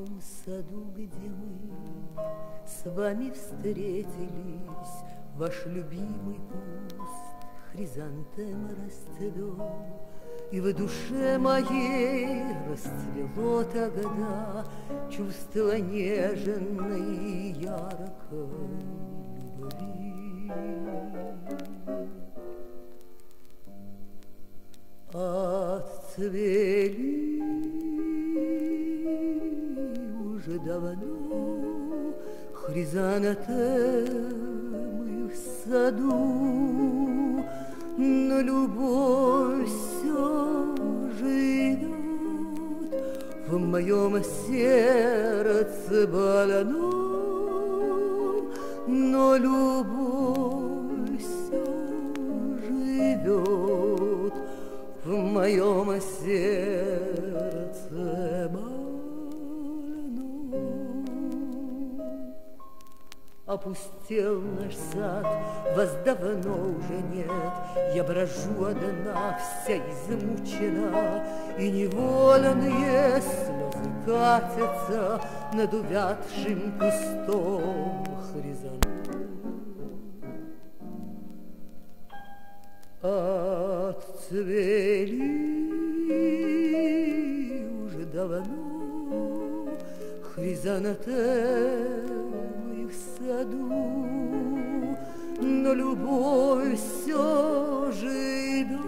том саду, где мы с вами встретились, ваш любимый куст хризантема расцвел, и в душе моей расцвело тогда чувство нежной и яркой любви. Отцвели уже давно. Хризантемы в саду, но любовь все живет в моем сердце больном, но любовь все живет в моем сердце больном. Опустел наш сад, вас давно уже нет, Я брожу одна, вся измучена, И невольные слезы катятся Над увядшим кустом хризантем. Отцвели уже давно хризантемы в саду, но любовь все живет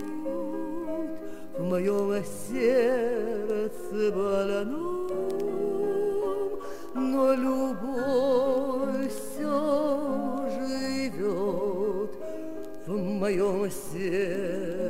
в моем сердце больном, но любовь все живет в моем сердце